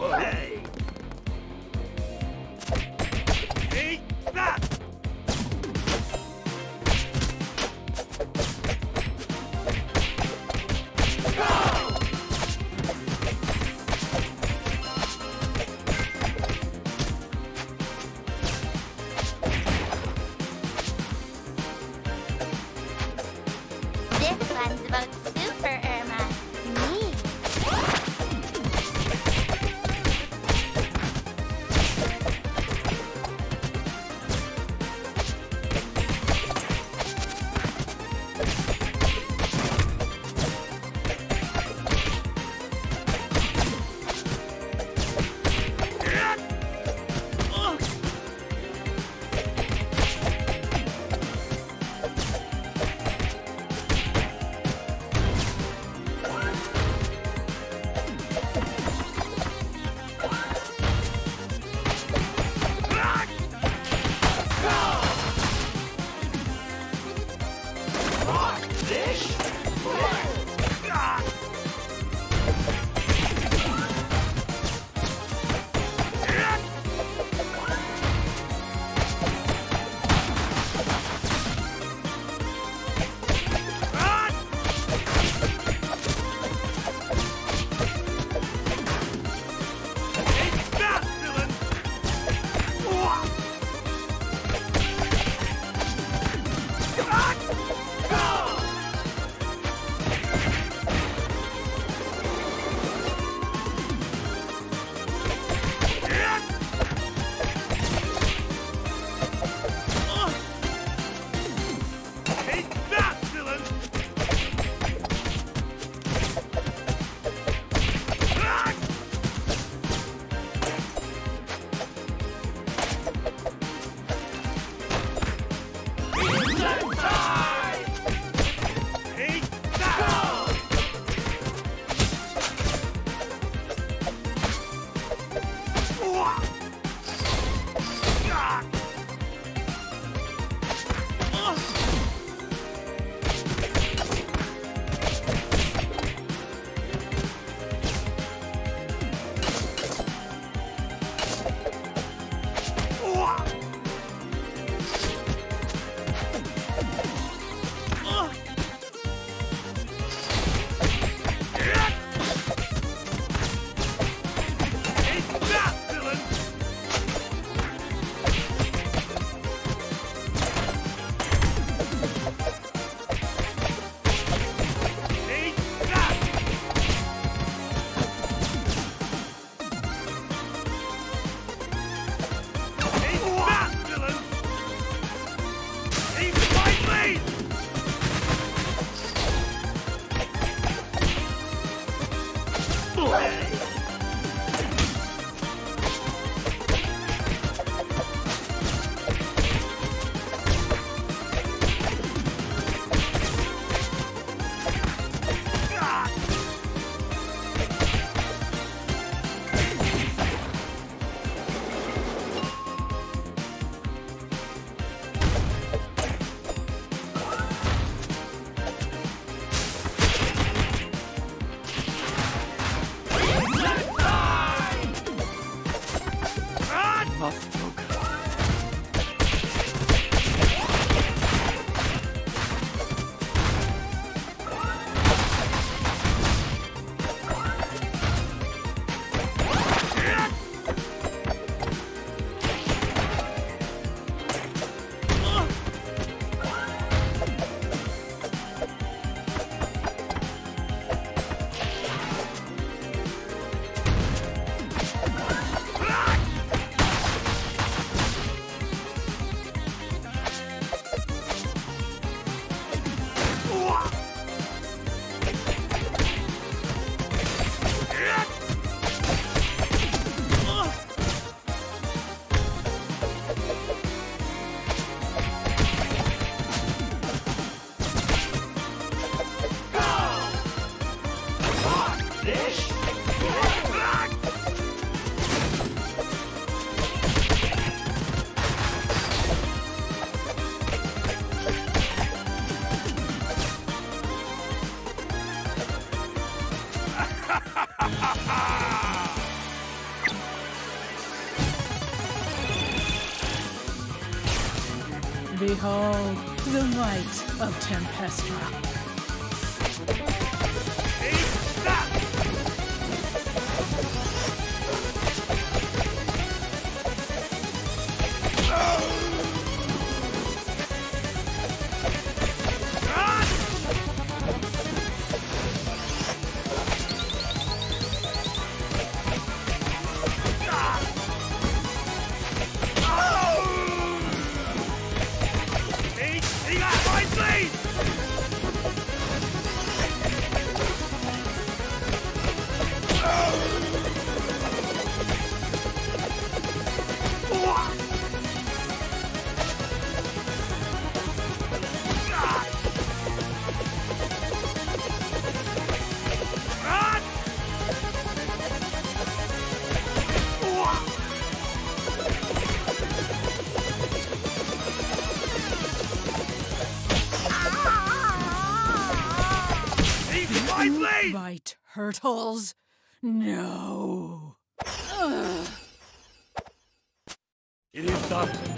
Hey! That! This one's about Bye. Behold the might of Tempestra. Blade! By turtles? No. It is done.